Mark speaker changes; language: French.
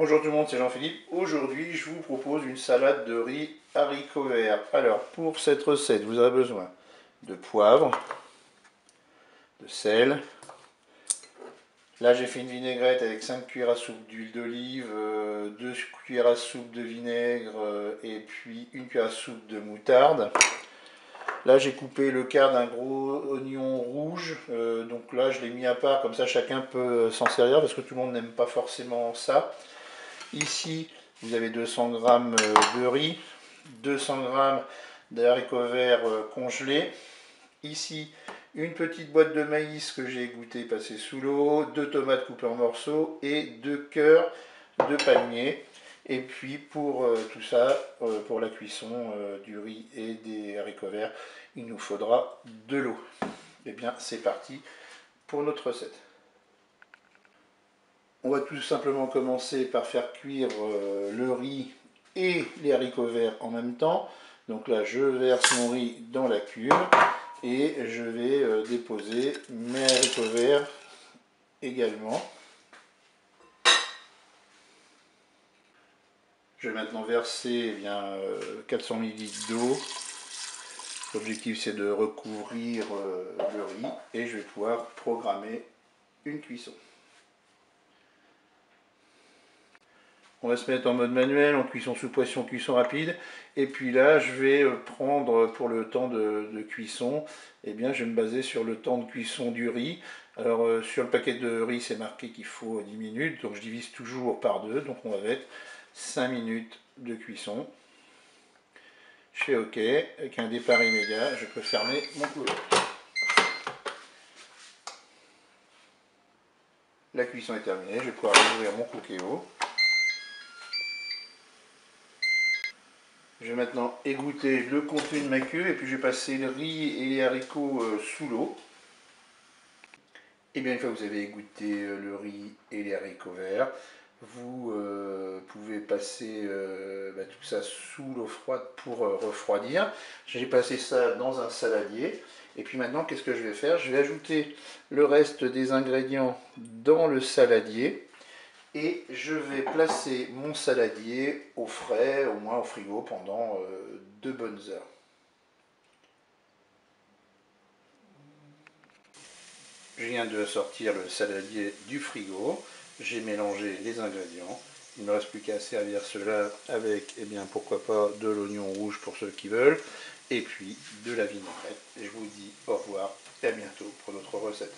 Speaker 1: Bonjour tout le monde, c'est Jean-Philippe. Aujourd'hui, je vous propose une salade de riz haricots verts. Alors, pour cette recette, vous aurez besoin de poivre, de sel. Là, j'ai fait une vinaigrette avec 5 cuillères à soupe d'huile d'olive, 2 euh, cuillères à soupe de vinaigre euh, et puis une cuillère à soupe de moutarde. Là, j'ai coupé le quart d'un gros oignon rouge. Euh, donc là, je l'ai mis à part, comme ça chacun peut s'en servir parce que tout le monde n'aime pas forcément ça. Ici, vous avez 200 g euh, de riz, 200 g d'haricots verts euh, congelés. Ici, une petite boîte de maïs que j'ai goûté passer sous l'eau, deux tomates coupées en morceaux et deux cœurs de palmier. Et puis pour euh, tout ça, pour la cuisson du riz et des haricots verts, il nous faudra de l'eau. Et eh bien c'est parti pour notre recette. On va tout simplement commencer par faire cuire euh, le riz et les haricots verts en même temps. Donc là, je verse mon riz dans la cuve et je vais euh, déposer mes haricots verts également. Je vais maintenant verser eh bien, 400 euh, ml d'eau. L'objectif c'est de recouvrir le riz et je vais pouvoir programmer une cuisson. On va se mettre en mode manuel, en cuisson sous pression, cuisson rapide. Et puis là, je vais euh, prendre pour le temps de, cuisson, eh bien, je vais me baser sur le temps de cuisson du riz. Alors, euh, sur le paquet de riz, c'est marqué qu'il faut 10 minutes, donc je divise toujours par deux. Donc, on va mettre 5 minutes de cuisson. Je fais OK, avec un départ immédiat, je peux fermer mon couloir. La cuisson est terminée, je vais pouvoir ouvrir mon cookéo. Je vais maintenant égoutter le contenu de ma queue et puis je vais passer le riz et les haricots euh, sous l'eau. Et bien une fois que vous avez égoutté euh, le riz et les haricots verts, vous euh, pouvez passer bah, tout ça sous l'eau froide pour refroidir. J'ai passé ça dans un saladier. Et puis maintenant, qu'est-ce que je vais faire? Je vais ajouter le reste des ingrédients dans le saladier et je vais placer mon saladier au frais, au moins au frigo, pendant euh, deux bonnes heures. Je viens de sortir le saladier du frigo, j'ai mélangé les ingrédients. Il ne me reste plus qu'à servir cela avec, eh bien, pourquoi pas, de l'oignon rouge pour ceux qui veulent, et puis de la vinaigrette. Et je vous dis au revoir et à bientôt pour notre recette.